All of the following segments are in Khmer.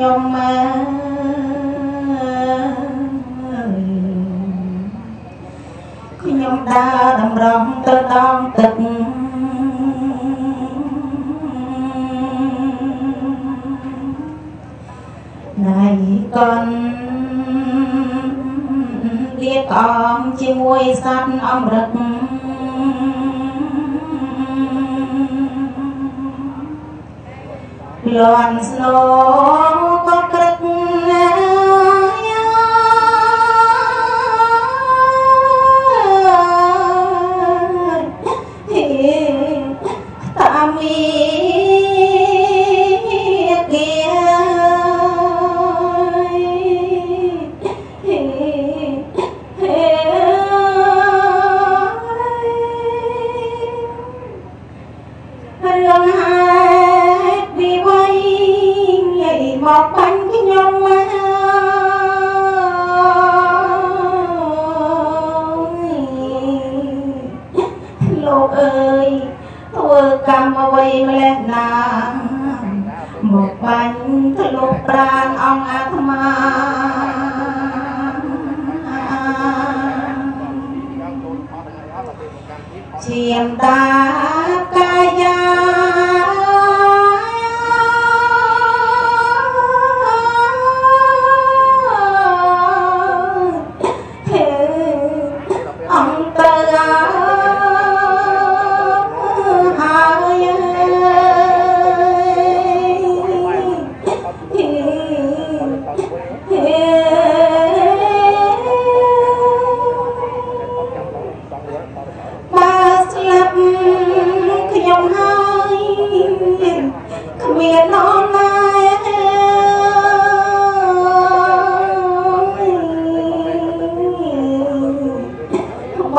ខ្ញុំមកខ្ញុំដើរតម្រង់ទៅដងទឹកណៃកនលៀកអមជាមួយសត្វអមរឹកលន់ស្នូក៏ ធ្វើកម្មអ្វីម្លេះណាមកបាញ់ធ្លុះប្រានអង្គអាត្មាឈាមតា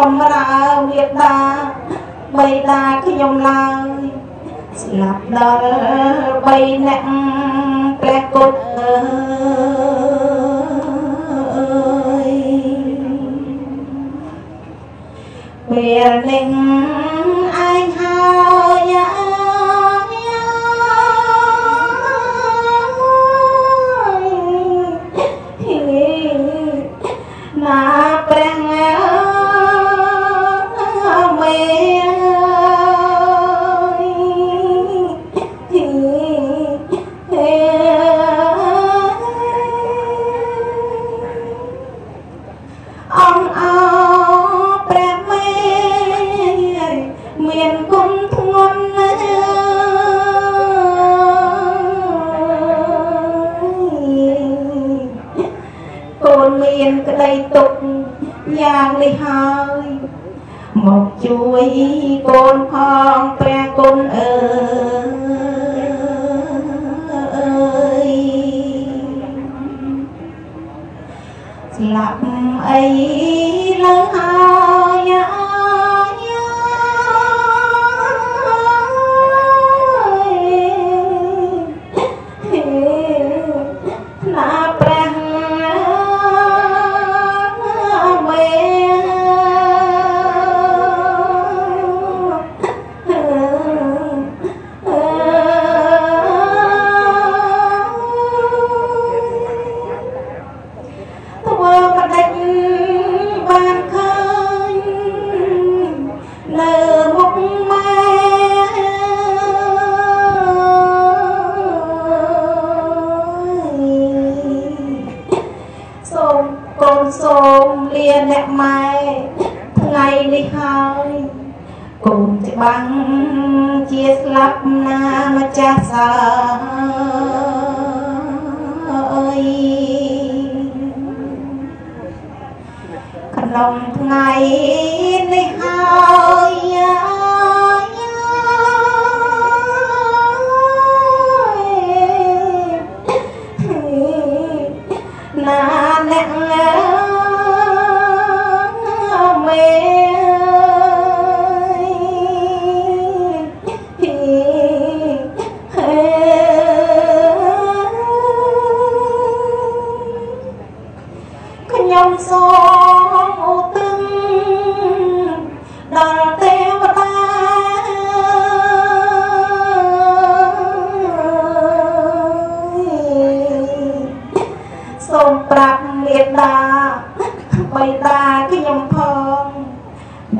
បំរើមេដាបៃតាខ្ញុំឡើយស្លាប់ដល់បីអ្នកព្រះគុណ កូនមានក្តីទុកយ៉ាងនេះហើយមកជួយកូនផងព្រះគុណអើយស្លាប់អី ម៉ែថ្ងៃនេះហើយកូនច្បាំងជាស្លាប់ណាម្ចាស់សាអើយក្នុងថ្ងៃនេះហើយណាអ្នក មេខ្ញុំសូមអូទឹងដល់ទេវតាសូមប្រាប់មេត្តាបិតាខ្ញុំផង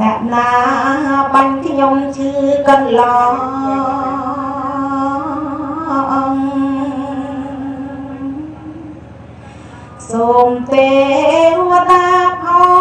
អ្នកណាបាញ់ខ្ញុំឈឺកន្លងសូមទេវតា